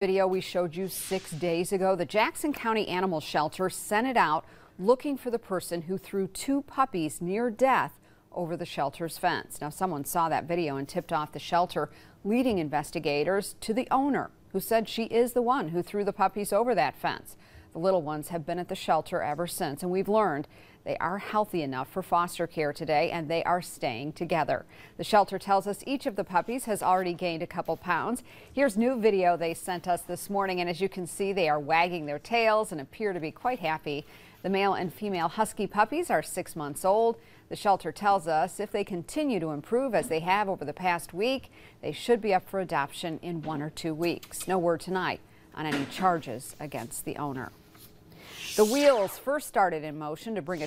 Video we showed you six days ago, the Jackson County Animal Shelter sent it out looking for the person who threw two puppies near death over the shelter's fence. Now, someone saw that video and tipped off the shelter, leading investigators to the owner, who said she is the one who threw the puppies over that fence. The little ones have been at the shelter ever since, and we've learned they are healthy enough for foster care today, and they are staying together. The shelter tells us each of the puppies has already gained a couple pounds. Here's new video they sent us this morning, and as you can see, they are wagging their tails and appear to be quite happy. The male and female husky puppies are six months old. The shelter tells us if they continue to improve as they have over the past week, they should be up for adoption in one or two weeks. No word tonight on any charges against the owner. The wheels first started in motion to bring a